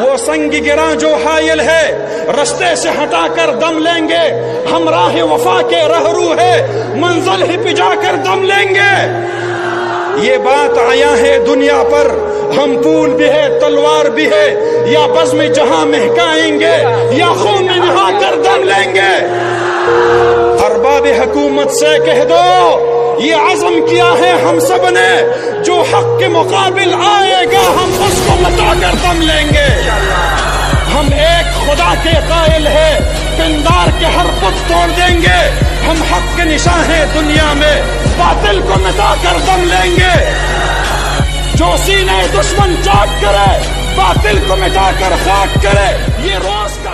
वो संग गिरा जो हायल है, रस्ते से हटाकर दम लेंगे। हम राह वफा के रहरू है, मंजिल ही पिजाकर दम लेंगे। ये बात आया है दुनिया पर, हम फूल भी है, तलवार भी है, या बस में जहाँ महकाएँगे, या खून में नहा कर दम लेंगे। अरबाब हुकूमत से कह दो ये आज़म किया है हम सबने। जो हक के मुकाबिल आएगा, हम उसको मिटा कर दम लेंगे। हम एक खुदा के कायल है पिंदार के हर पुत तोड़ देंगे। हम हक के निशान है दुनिया में, बातिल को मिटा कर दम लेंगे। जो सीने दुश्मन चाक करे, बातिल को मिटाकर खाक करे, ये रोज का